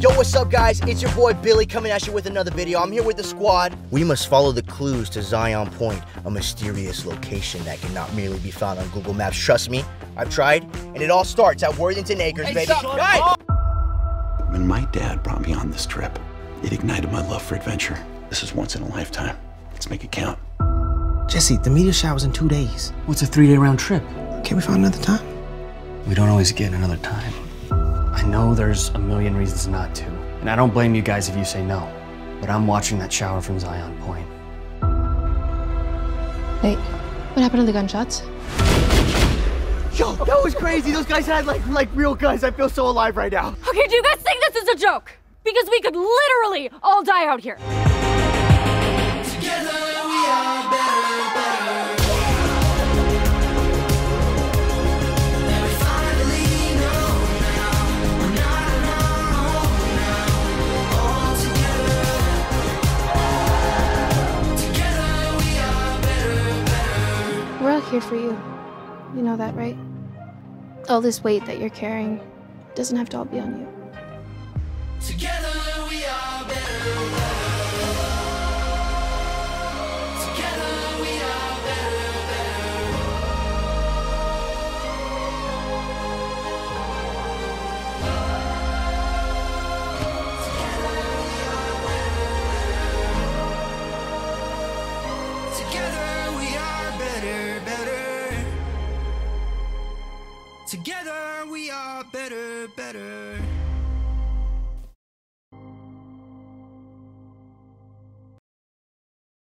Yo, what's up, guys? It's your boy Billy coming at you with another video. I'm here with the squad. We must follow the clues to Zion Point, a mysterious location that cannot merely be found on Google Maps. Trust me, I've tried, and it all starts at Worthington Acres, Hey, baby. Guys! When my dad brought me on this trip, it ignited my love for adventure. This is once in a lifetime. Let's make it count. Jesse, the meteor shower's in two days. What's a three day round trip? Can't we find another time? We don't always get another time. I know there's a million reasons not to, and I don't blame you guys if you say no, but I'm watching that shower from Zion Point. Wait, what happened to the gunshots? Yo, that was crazy. Those guys had like like real guns. I feel so alive right now. Okay, do you guys think this is a joke? Because we could literally all die out here. We're here for you. You know that, right? All this weight that you're carrying doesn't have to all be on you. Together we are Together we are better, better.